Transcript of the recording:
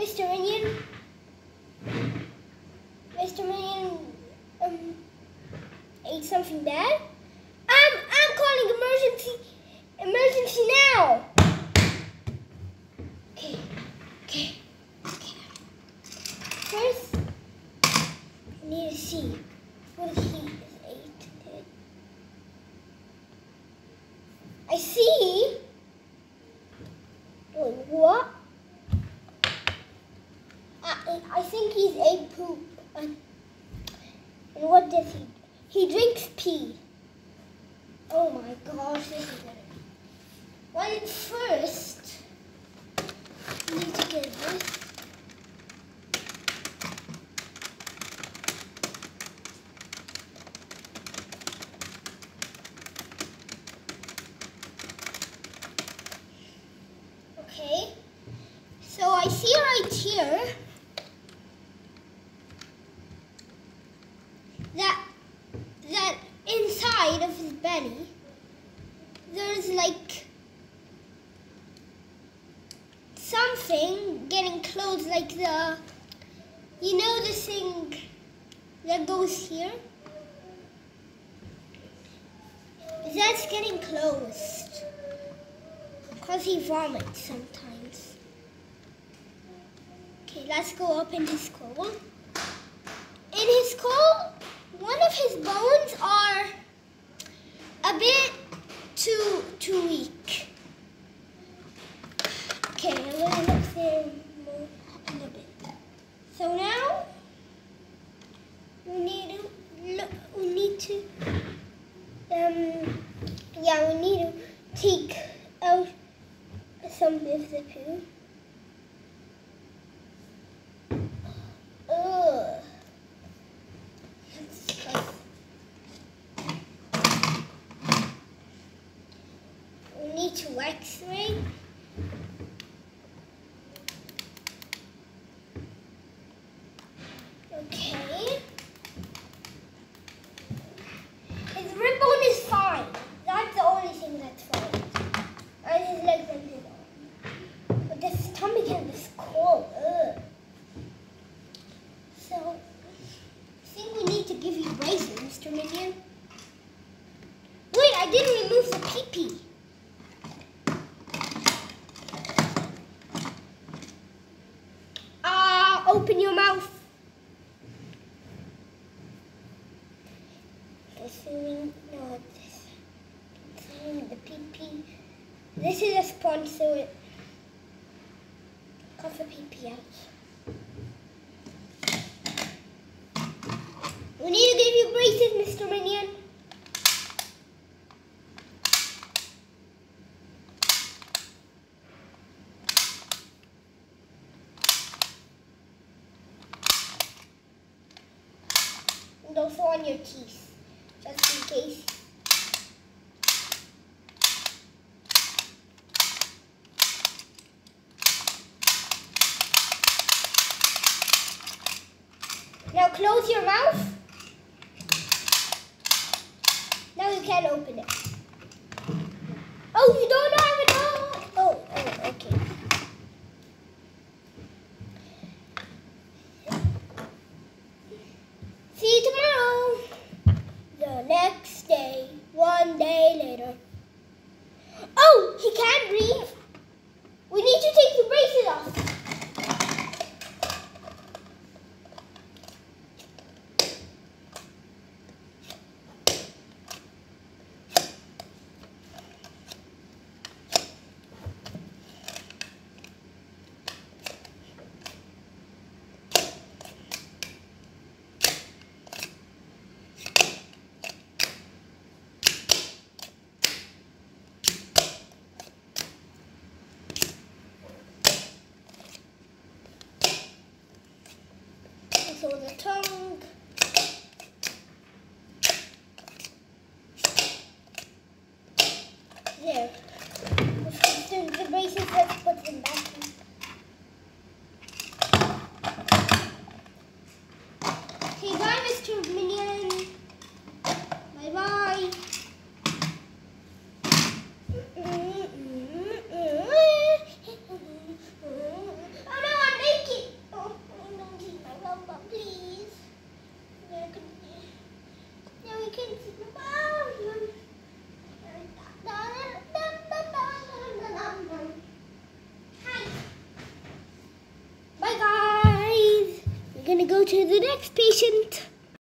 Mr. Minion? Mr. Minion um, ate something bad? I'm, I'm calling emergency, emergency now! Okay, okay, okay. First, I need to see what he is ate. I see. Wait, what? I, I think he's ate poop. And, and does he? He drinks pee. Oh my gosh, this is it. Well, first, we need to get this. Okay, so I see right here that that his belly there's like something getting close like the you know the thing that goes here? That's getting closed. Because he vomits sometimes. Okay let's go up in his skull. In his skull one of his bones are a bit too weak. Okay, I'm gonna look there more a little bit. So now we need to we need to um yeah we need to take out some of the poo. Ugh. That's disgusting. To x-ray. Okay. His rib bone is fine. That's the only thing that's fine. And his legs and his arm. But the stomach and the skull. So, I think we need to give you braces, Mr. Minion. Wait, I didn't remove the pee-pee. Ah, open your mouth. Assuming, no, this, assuming the pee-pee. This is a sponsor cut the pee-pee. We need to give you braces, Mr. Minion. And also on your teeth, just in case. Now close your mouth. Now you can open it. Oh, you don't have it all. Oh, oh, okay. See you tomorrow. The next day, one day later. Oh, he can't breathe. We need to take the braces off. Tongue. There. The, the braces, let's put them back in. Okay, bye, Mr. Minion. Bye bye. Oh no, I'm naked. Gonna go to the next patient.